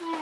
Yeah.